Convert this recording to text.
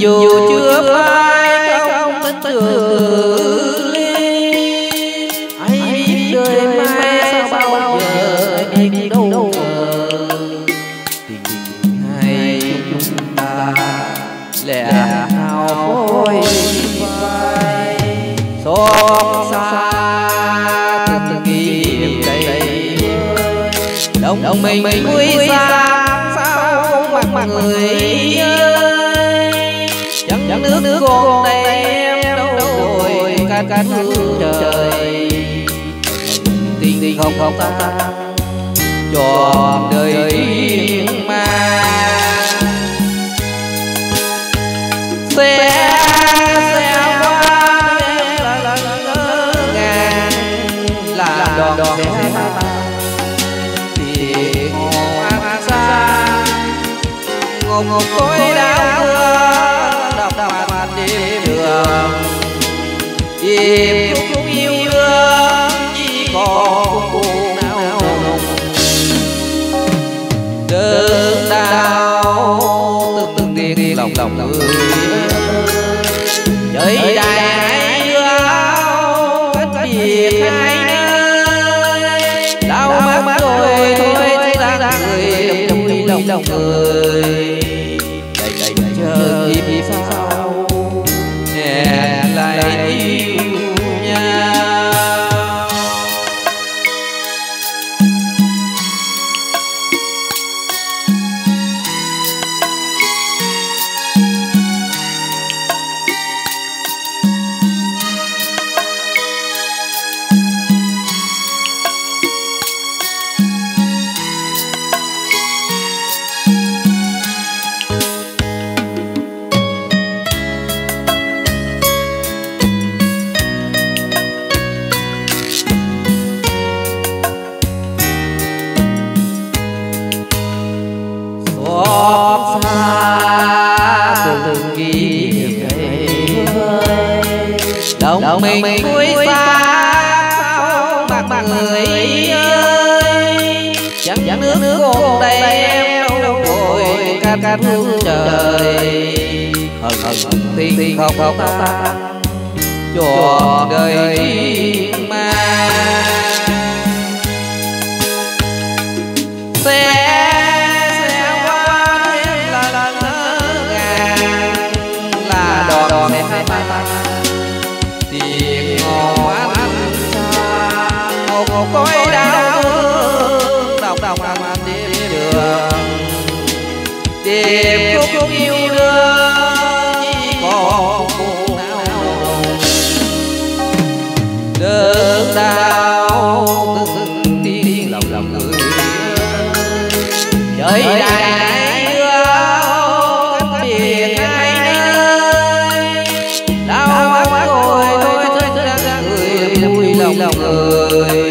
dù chưa phai không tin tưởng ai biết đời mai sao bao giờ biết đâu tình hai chúng ta lẽ nào phôi phai? Xót xa từng kỷ niệm đầy mình vui xa sao mặt người ơi chẳng nước nước con em đâu rồi cát cát trời. tình không không ta trọn đời riêng mà sẽ sẽ qua em là đòn đòn ta thì ăn xa. Ngột ngột khói đau đêm khúc yêu đương chỉ còn buồn não nồng đớn đau từng từng tiếng lòng lòng người. Trời đại áo cách biệt hai nơi. đau mắt rồi thôi ta người vui lòng lòng. người lòng mình vui xa mặt mặt người ơi. chẳng chẳng nước nước con đây em đâu cát cát hương trời. hận hận thiên không không ta. cho đời riêng trời đại đại đưa cắm biển hai nơi. đau ác ngồi tôi tôi rất là người mùi người.